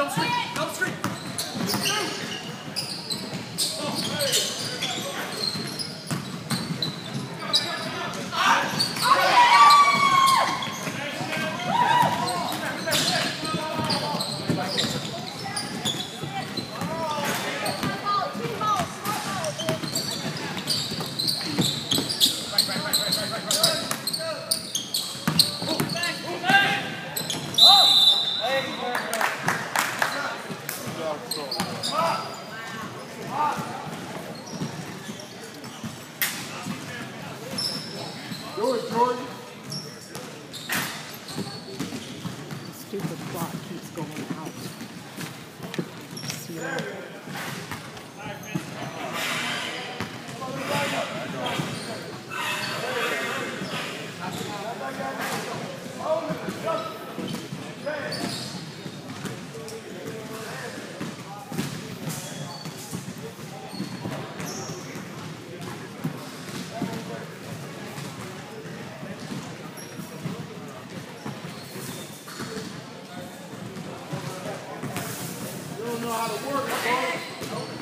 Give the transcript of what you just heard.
Don't sleep. Do it, Jordan. know how to work it, bro.